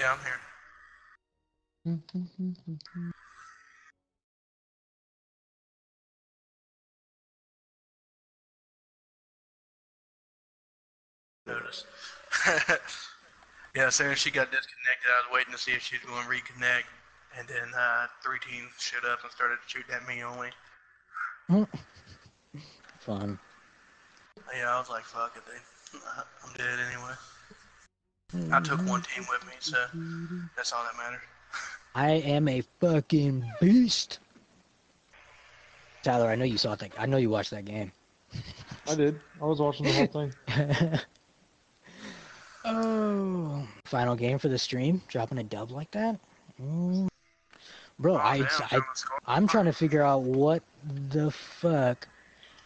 Yeah, I'm here. Notice. yeah, as soon as she got disconnected, I was waiting to see if she was going to reconnect, and then uh, three teams showed up and started shooting at me only. Fun. Yeah, I was like, fuck it, dude. I'm dead anyway. I took one team with me, so that's all that matters. I am a fucking beast. Tyler, I know you saw that. I know you watched that game. I did. I was watching the whole thing. oh, final game for the stream, dropping a dub like that. Mm. Bro, I, damn, I. I'm trying to figure out what the fuck.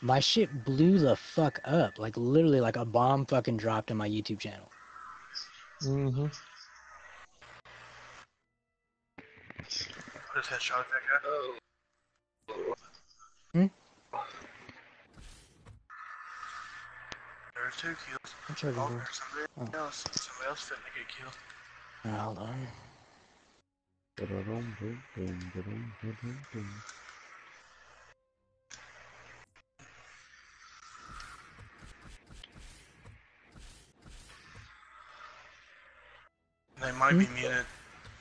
My shit blew the fuck up. Like literally, like a bomb fucking dropped on my YouTube channel. Hmm I just headshot that guy. Hmm? There's two kills. I'm charging, Oh, there's somebody else. Somebody else to get killed. Uh, hold on. They might be muted.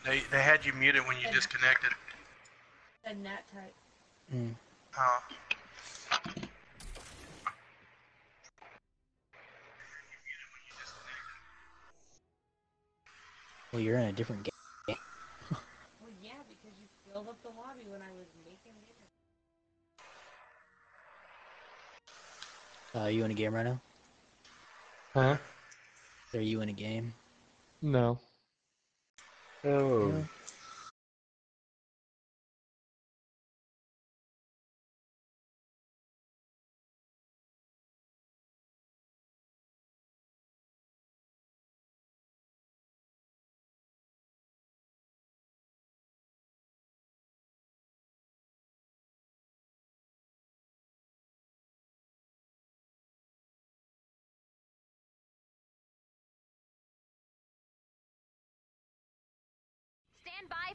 They they had you muted when you disconnected. A nat type. Mm. Huh? Well, you're in a different game. Well, yeah, because you filled up the lobby when I was making it. Uh, you in a game right now? Huh? Are you in a game? No. Oh.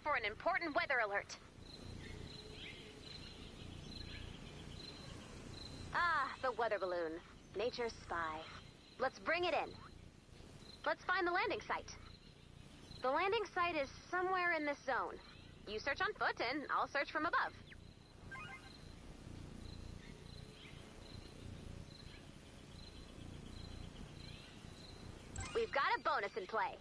For an important weather alert. Ah, the weather balloon. Nature's spy. Let's bring it in. Let's find the landing site. The landing site is somewhere in this zone. You search on foot, and I'll search from above. We've got a bonus in play.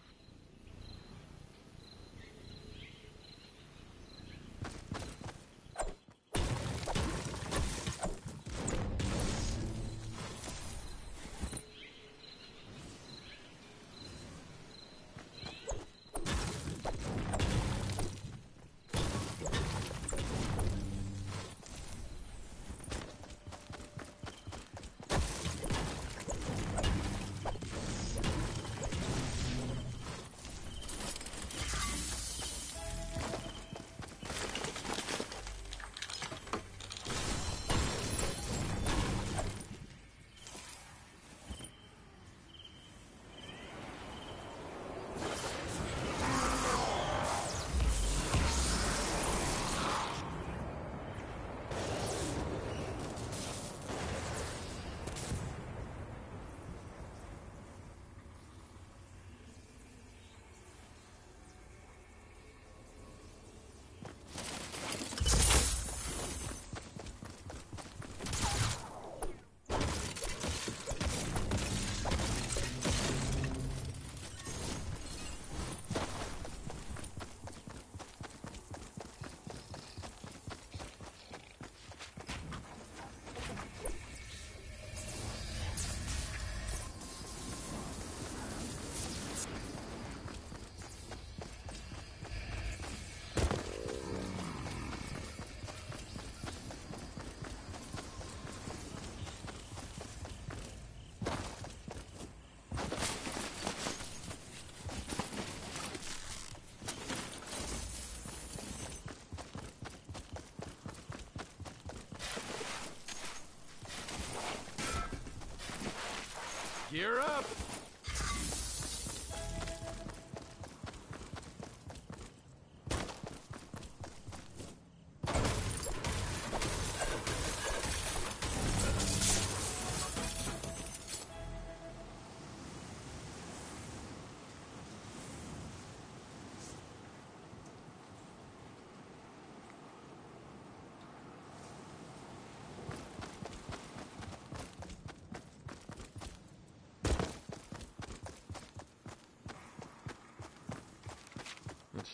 Gear up!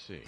See.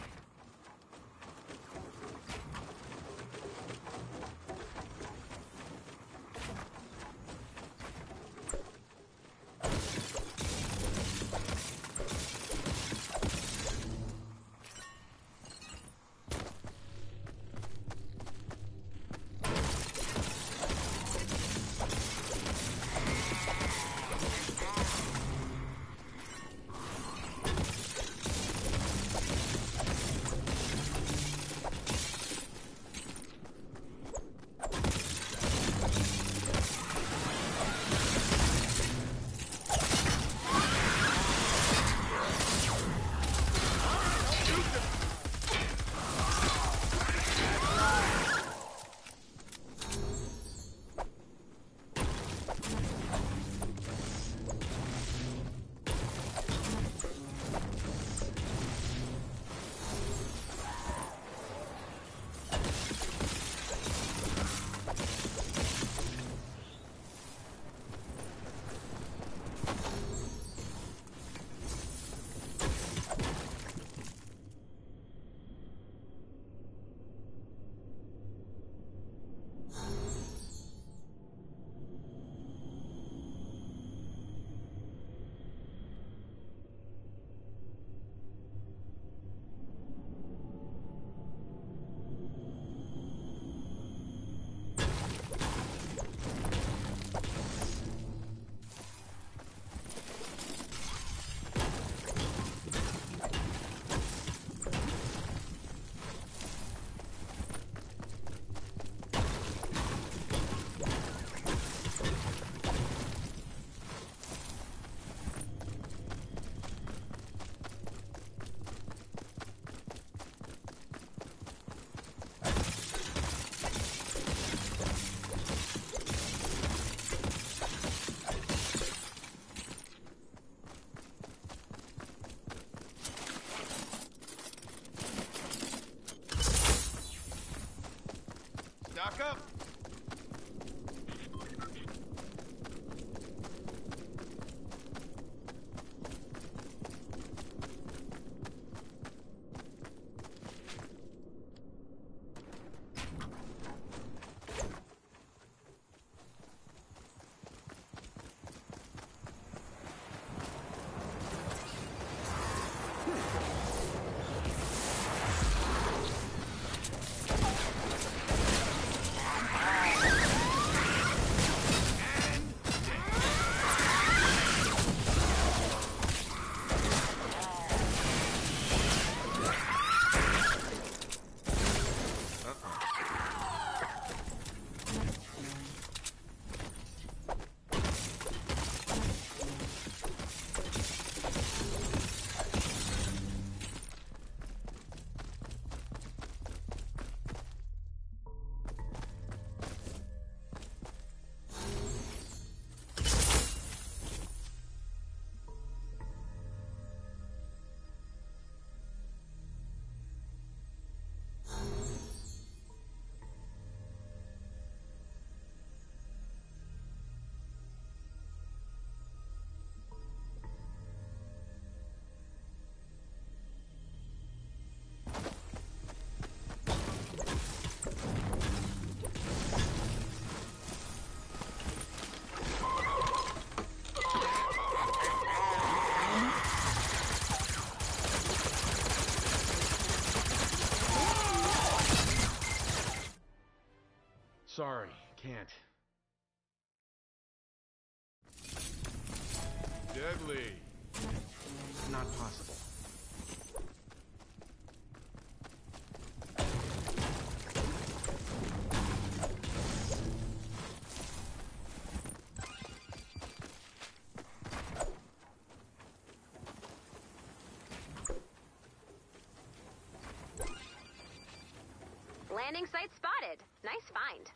Landing site spotted. Nice find.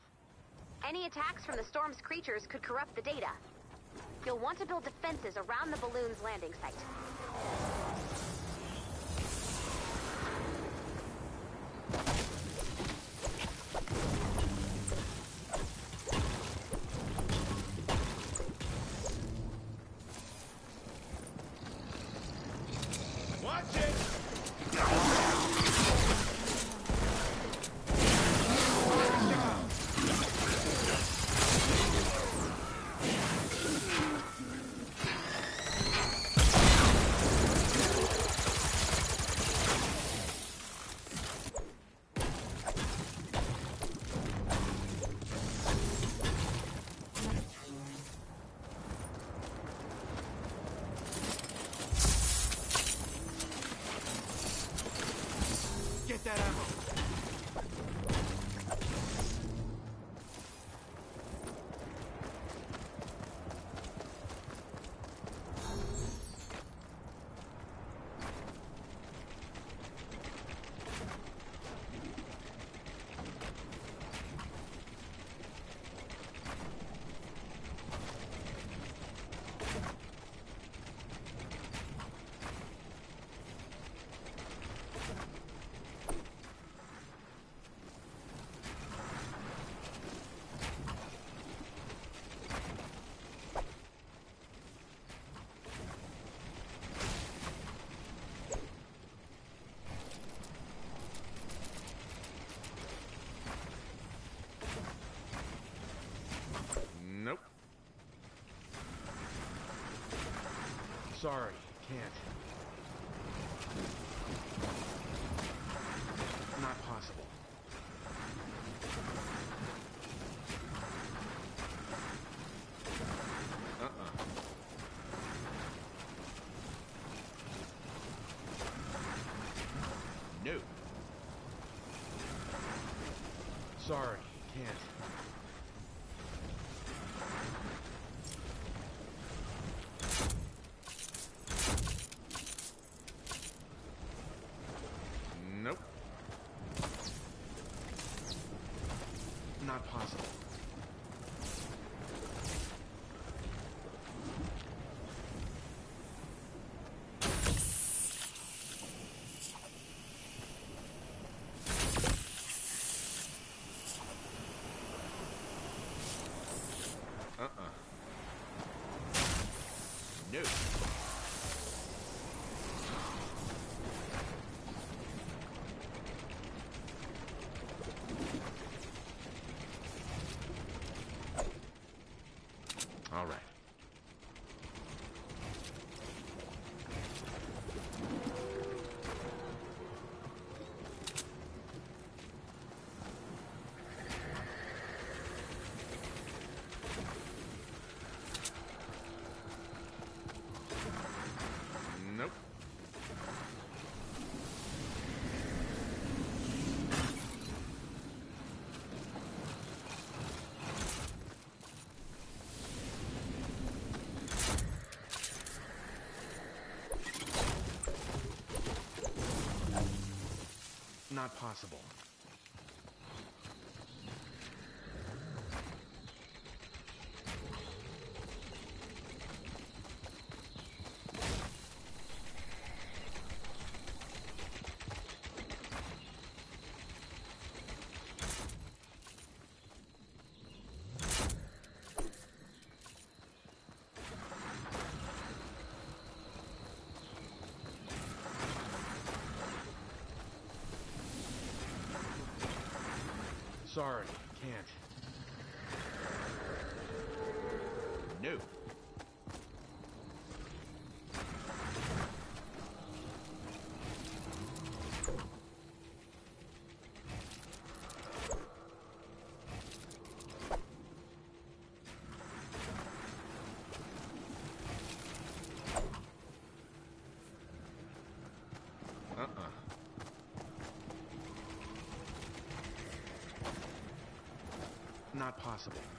Any attacks from the storm's creatures could corrupt the data. You'll want to build defenses around the balloon's landing site. that ammo. Sorry, can't. Not possible. Uh-uh. No. Sorry, can't. Nope. Not possible. Uh-uh. No. All right. Nope. Not possible. Sorry, can't. No. Uh-uh. Not possible.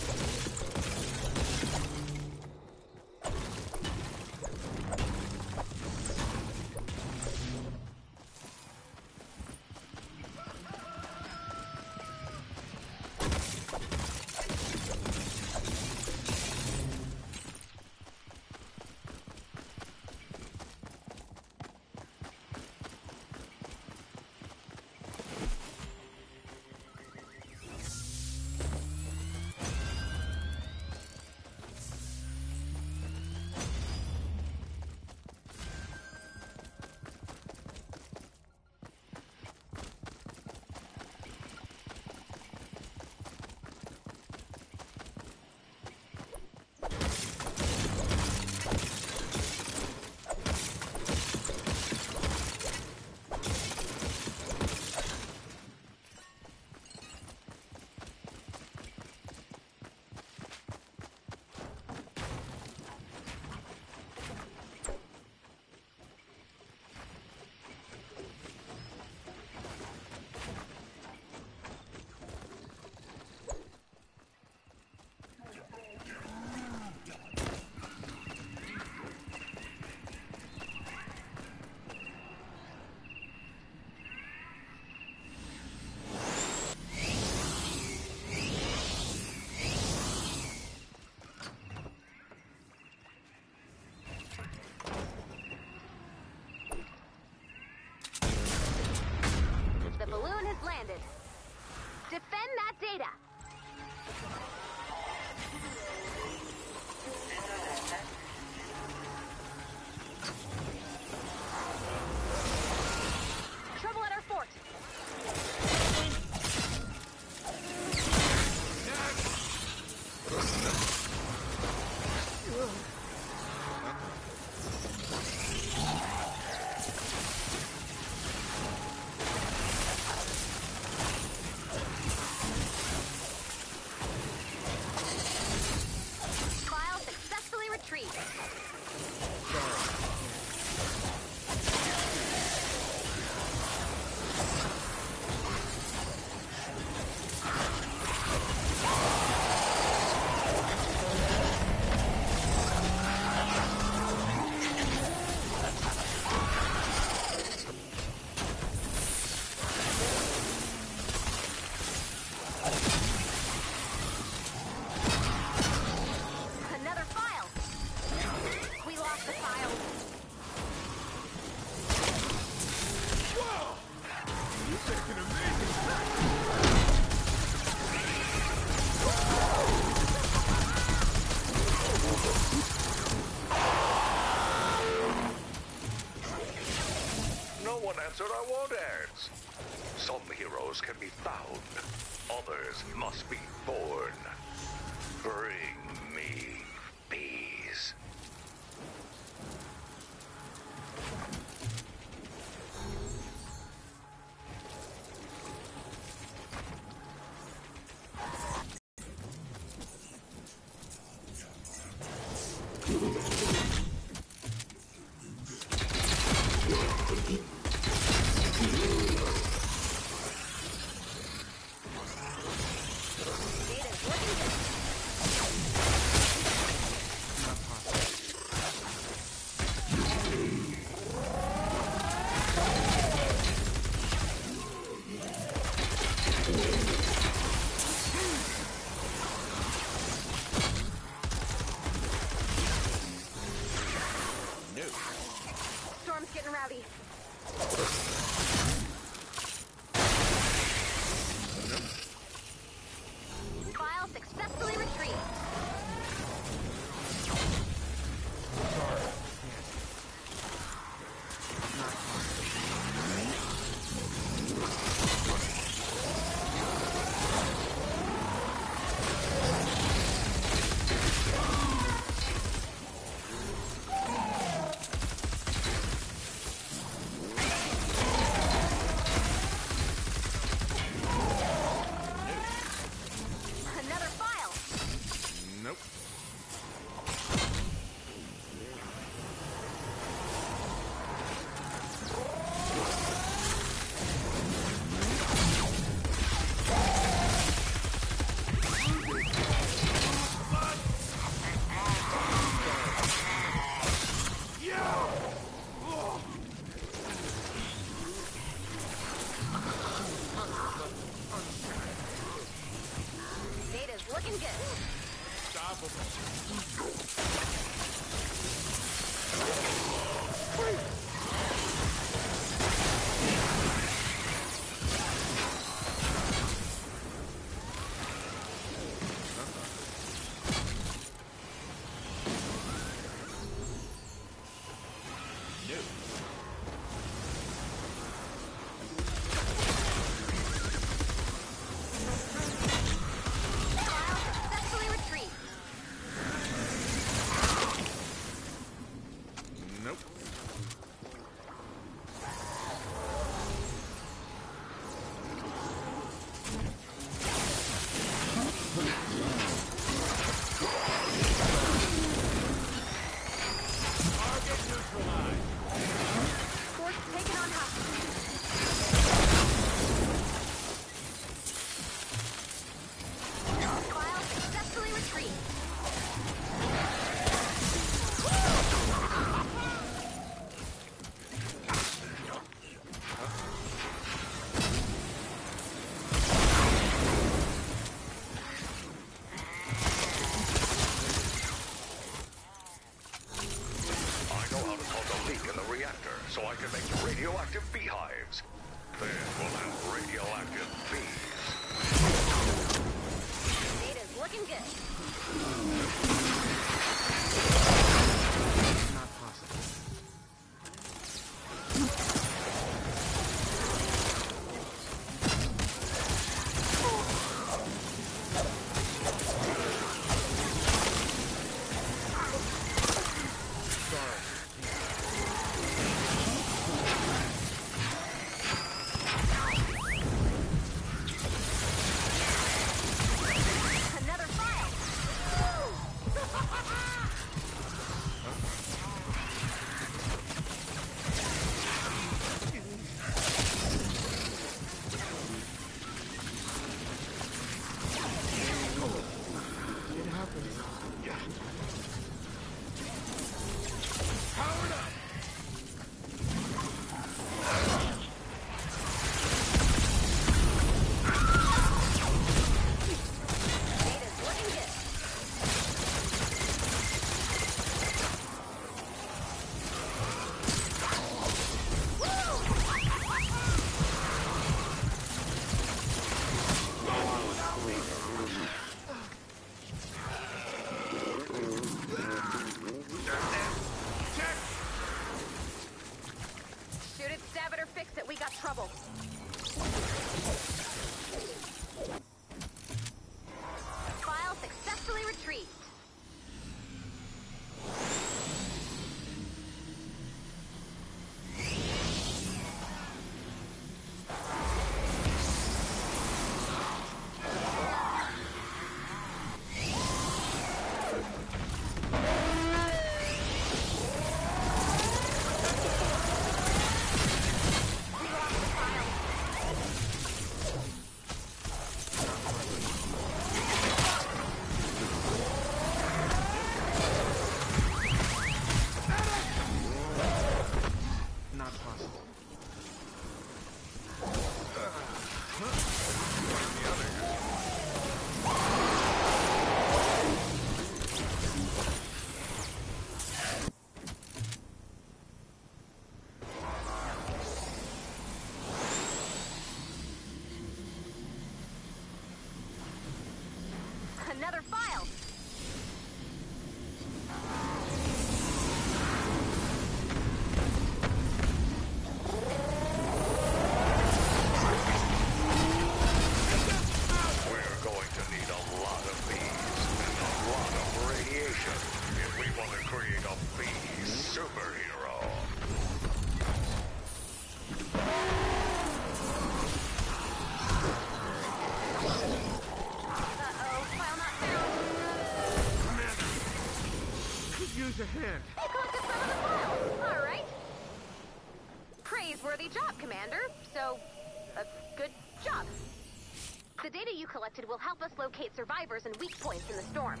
Survivors and weak points in the storm.